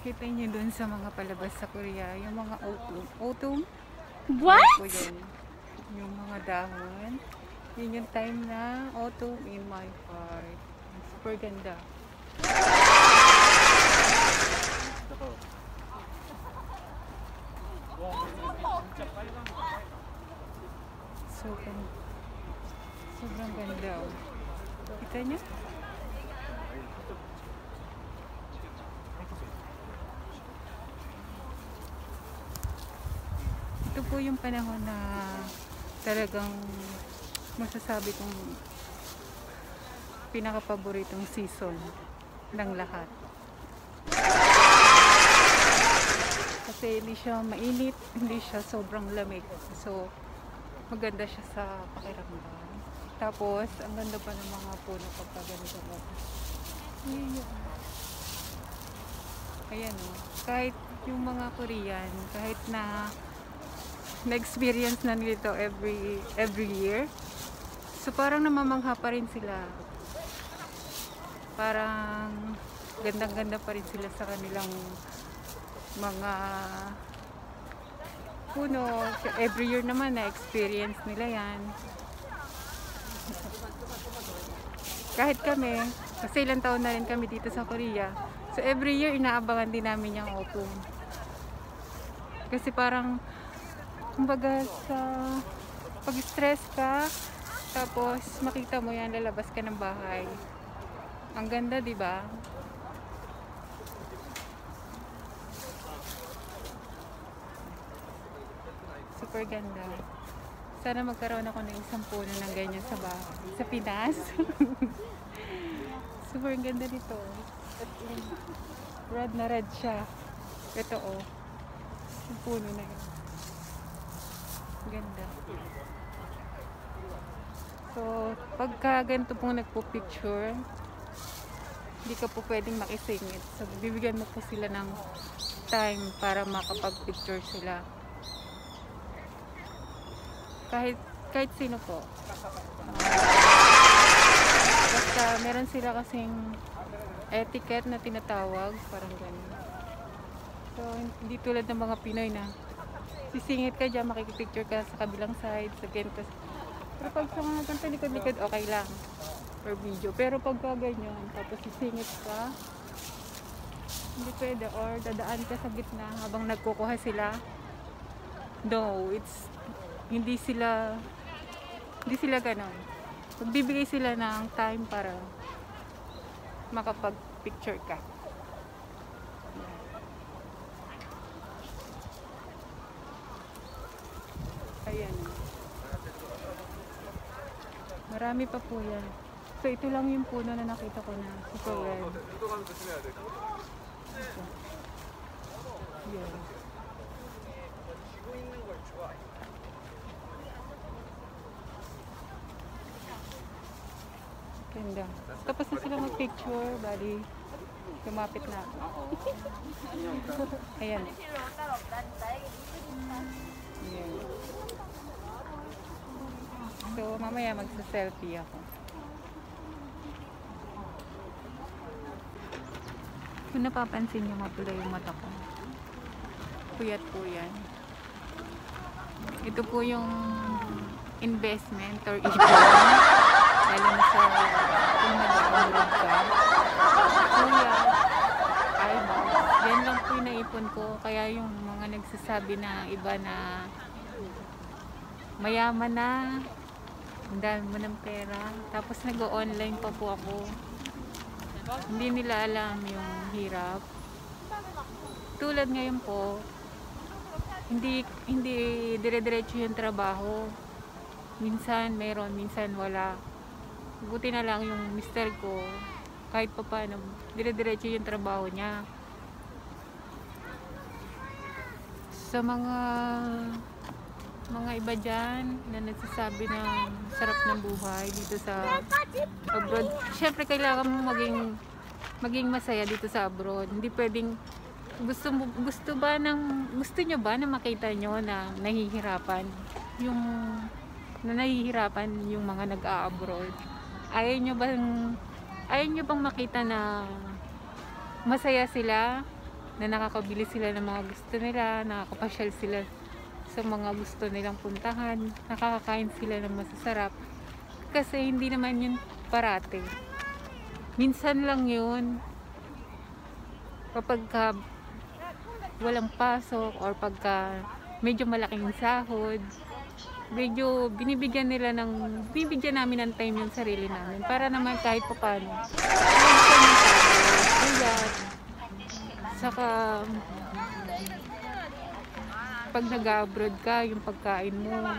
Kita niyo dun sa mga palabas sa Korea, yung mga autumn. Autumn? What? Yan po yun. Yung mga dahon. Yun yung time na autumn in my heart. Super ganda. Sobrang, sobrang ganda. oh. Kita niyo? Yung panahon na talagang masasabi kong pinaka-paboritong season ng lahat. Kasi hindi siya mainit, hindi siya sobrang lamig. So, maganda siya sa pakiramdam. Tapos, ang ganda pa ng mga puno pagka ganito mo. Ayan o. Kahit yung mga Korean, kahit na na-experience na nito every every year. So parang namamangha pa rin sila. Parang gandang-ganda pa rin sila sa kanilang mga puno. Every year naman na-experience nila yan. Kahit kami, kasi ilang taon na rin kami dito sa Korea. So every year inaabangan din namin yung autumn. Kasi parang kumbaga sa pag-stress ka, tapos makita mo yan, lalabas ka ng bahay. Ang ganda, di ba? Super ganda. Sana magkaroon ako ng isang puno ng ganyan sa bahay. Sa Pinas. Super ganda nito. Red na red siya. Ito oh. Yung puno na yun. Ganda. So, pagka ganito pong nagpo-picture, hindi ka po pwedeng makisingit. So, bibigyan mo po sila ng time para makapag-picture sila. Kahit, kahit sino po. Basta meron sila kasing etiquette na tinatawag, parang ganun. So, hindi tulad ng mga Pinoy na sisingit ka dyan, makikipicture ka sa kabilang side, sa ganito. Pero pag sa mga ganito likod-likod, okay lang. For video. Pero pag ganyan, tapos sisingit ka, hindi pwede. Or dadaan ka sa gitna habang nagkukuha sila. No, it's, hindi sila, hindi sila ganon. Magbibigay sila ng time para makapag-picture ka. Ayan. Marami pa po yan. So ito lang yung puno na nakita ko na super red. Ito. Yeah. Ganda. Tapos na sila mag-picture, bali lumapit na ako. Ayan. Ayan. Yeah. So, mamaya magsa-selfie ako. Kung napapansin niyo mapula yung mata ko. Puyat po yan. Ito po yung investment or ipon. Lalo na sa kung nag-upload ka. Kuya, ay yan lang po yung naipon ko. Kaya yung mga nagsasabi na iba na mayaman na, ang dami mo ng pera. Tapos nag-online pa po ako. Hindi nila alam yung hirap. Tulad ngayon po, hindi hindi dire-diretso yung trabaho. Minsan meron, minsan wala. Buti na lang yung mister ko, kahit pa paano, dire-diretso yung trabaho niya. Sa mga mga iba dyan na nagsasabi na sarap ng buhay dito sa abroad. Siyempre kailangan mo maging maging masaya dito sa abroad. Hindi pwedeng gusto gusto ba ng gusto nyo ba na makita nyo na nahihirapan yung na nahihirapan yung mga nag-a-abroad. Ayaw nyo bang ayaw nyo bang makita na masaya sila na nakakabili sila ng mga gusto nila, nakakapasyal sila sa mga gusto nilang puntahan, nakakakain sila ng masasarap. Kasi hindi naman yun parate. Minsan lang yun. Kapag ka walang pasok or pagka medyo malaking sahod, medyo binibigyan nila ng, binibigyan namin ng time yung sarili namin para naman kahit pa paano. Kaya, saka, pag nag-abroad ka, yung pagkain mo,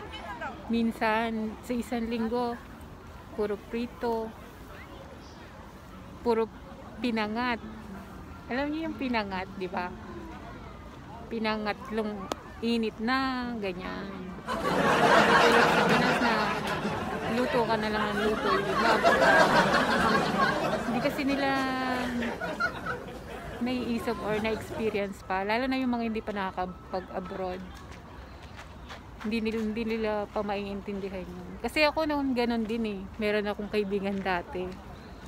minsan, sa isang linggo, puro prito, puro pinangat. Alam niyo yung pinangat, di ba? Pinangat lang init na, ganyan. Sa na luto ka na lang ng luto, di ba? Hindi kasi nila naiisip or na-experience pa. Lalo na yung mga hindi pa nakakapag-abroad. Hindi nila, hindi nila pa maiintindihan yun. Kasi ako noon ganun din eh. Meron akong kaibigan dati.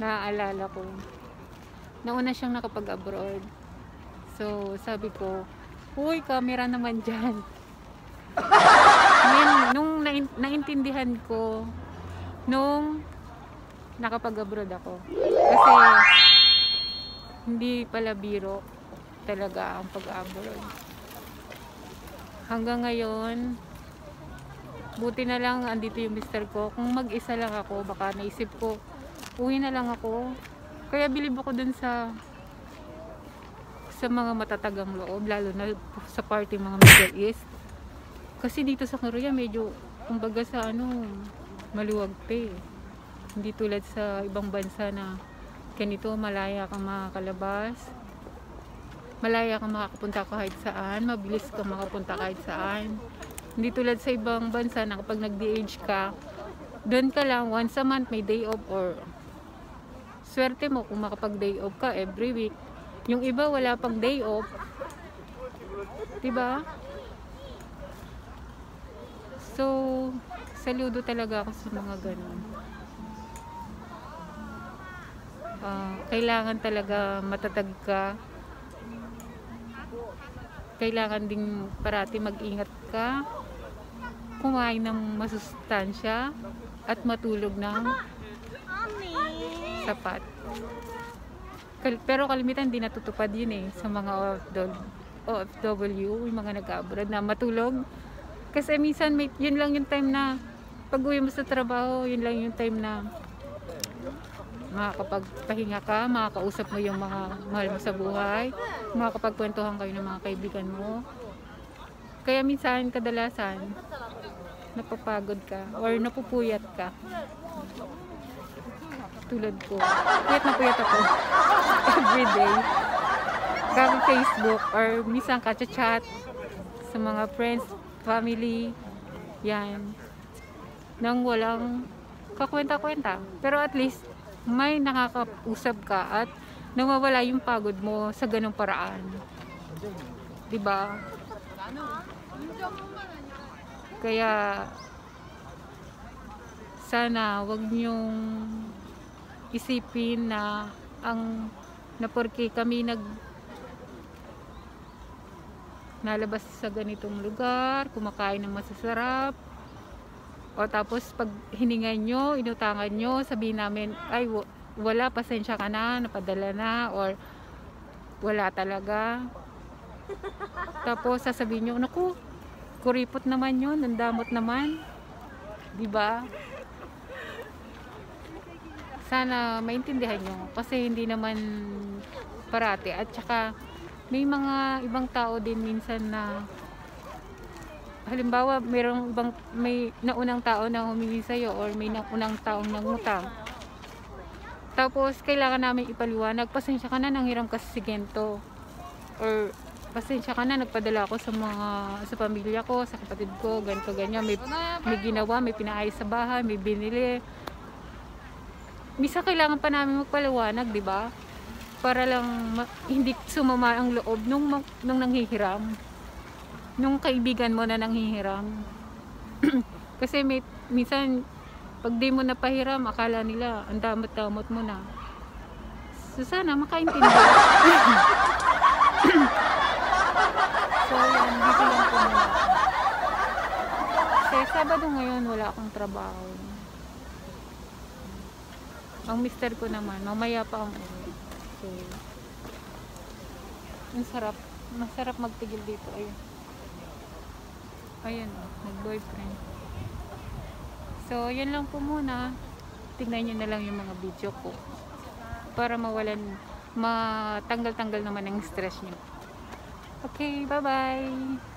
Naaalala ko. Nauna siyang nakapag-abroad. So, sabi ko, Uy, camera naman dyan. Ngayon, nung nain, naintindihan ko, nung nakapag-abroad ako. Kasi, hindi pala biro talaga ang pag-abroad. Hanggang ngayon, buti na lang andito yung mister ko. Kung mag-isa lang ako, baka naisip ko, uwi na lang ako. Kaya bilib ako dun sa sa mga matatagang loob, lalo na sa party mga Middle East. Kasi dito sa Korea, medyo, kumbaga sa ano, maluwag pa eh. Hindi tulad sa ibang bansa na ganito, malaya kang makakalabas. Malaya kang makapunta kahit saan. Mabilis kang makapunta kahit saan. Hindi tulad sa ibang bansa na kapag nag-DH ka, doon ka lang, once a month may day off or swerte mo kung makapag day off ka every week yung iba wala pang day off. 'Di ba? So, saludo talaga ako sa mga ganun. Uh, kailangan talaga matatag ka. Kailangan ding parati mag-ingat ka. Kumain ng masustansya at matulog ng sapat. Kal pero kalimitan hindi natutupad yun eh sa mga OFW, yung mga nag-abroad na matulog. Kasi minsan may, yun lang yung time na pag uwi mo sa trabaho, yun lang yung time na makakapagpahinga ka, makakausap mo yung mga mahal mo sa buhay, makakapagkwentuhan kayo ng mga kaibigan mo. Kaya minsan, kadalasan, napapagod ka or napupuyat ka tulad ko. Puyat na puyat ako. Everyday. Gamit Facebook or minsan kacha-chat sa mga friends, family. Yan. Nang walang kakwenta-kwenta. Pero at least, may nakakausap ka at nawawala yung pagod mo sa ganong paraan. 'Di ba? Kaya sana wag niyong isipin na ang na porque kami nag nalabas sa ganitong lugar, kumakain ng masasarap, o tapos pag hiningan nyo, inutangan nyo, sabihin namin, ay wala, pasensya ka na, napadala na, or wala talaga. Tapos sasabihin nyo, naku, kuripot naman yun, nandamot naman. Diba? sana maintindihan nyo kasi hindi naman parati at saka may mga ibang tao din minsan na halimbawa mayroong ibang may naunang tao na humingi sa'yo or may naunang taong nangutang tapos kailangan namin ipaliwanag pasensya ka na nanghiram ka sa sigento or pasensya ka na nagpadala ako sa mga sa pamilya ko sa kapatid ko ganito ganyan may, may ginawa may pinaayos sa bahay may binili misa kailangan pa namin magpaliwanag, di ba? Para lang hindi sumama ang loob nung, nung nanghihiram nung kaibigan mo na nanghihiram. Kasi may, minsan, pag di mo napahiram, akala nila, ang damot-damot mo na. So, sana makaintindi. so, yan, dito lang po muna. Kasi Sabado ngayon, wala akong trabaho. Ang mister ko naman, mamaya pa ang uwi. So, ang sarap. Masarap magtigil dito. Ayun. Ayun, oh, nag-boyfriend. So, yan lang po muna. Tignan nyo na lang yung mga video ko. Para mawalan, matanggal-tanggal naman ang stress nyo. Okay, bye-bye!